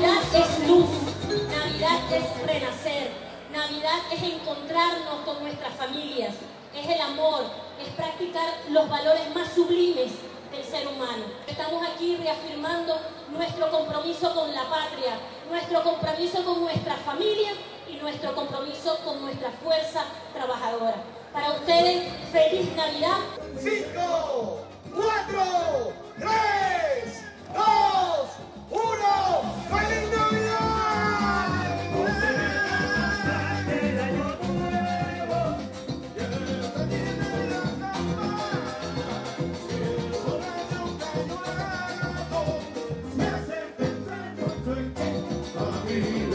Navidad es luz, Navidad es renacer, Navidad es encontrarnos con nuestras familias, es el amor, es practicar los valores más sublimes del ser humano. Estamos aquí reafirmando nuestro compromiso con la patria, nuestro compromiso con nuestra familia y nuestro compromiso con nuestra fuerza trabajadora. Para ustedes, feliz Navidad. forget me.